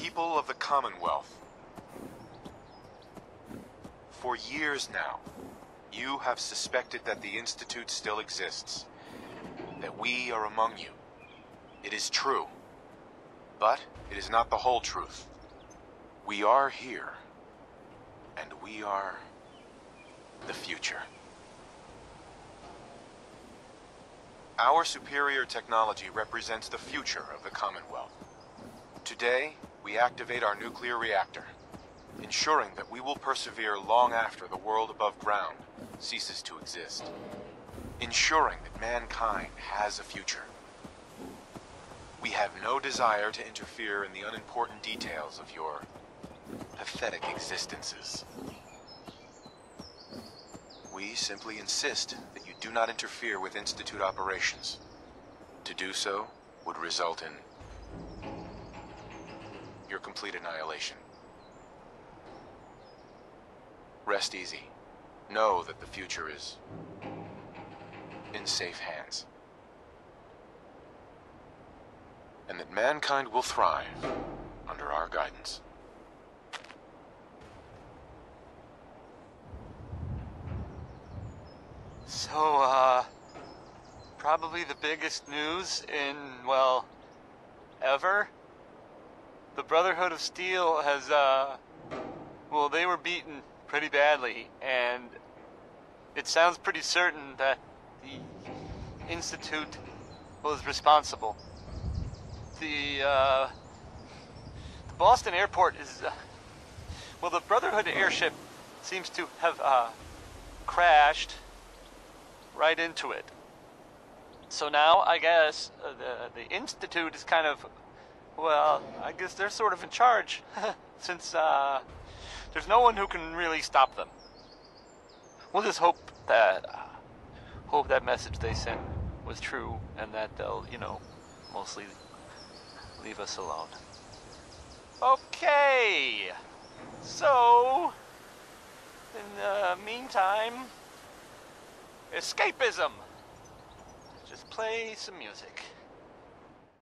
People of the Commonwealth. For years now, you have suspected that the Institute still exists. That we are among you. It is true. But it is not the whole truth. We are here. And we are the future. Our superior technology represents the future of the Commonwealth. Today, we activate our nuclear reactor, ensuring that we will persevere long after the world above ground ceases to exist. Ensuring that mankind has a future. We have no desire to interfere in the unimportant details of your pathetic existences. We simply insist that you do not interfere with Institute operations. To do so would result in your complete annihilation. Rest easy. Know that the future is in safe hands. And that mankind will thrive under our guidance. So, uh, probably the biggest news in, well, ever? The Brotherhood of Steel has, uh, well, they were beaten pretty badly, and it sounds pretty certain that the Institute was responsible. The, uh, the Boston airport is, uh, well, the Brotherhood airship seems to have, uh, crashed right into it. So now I guess uh, the the institute is kind of well, I guess they're sort of in charge since uh, there's no one who can really stop them. We'll just hope that uh, hope that message they sent was true and that they'll, you know, mostly leave us alone. Okay. So, in the meantime, escapism. Just play some music.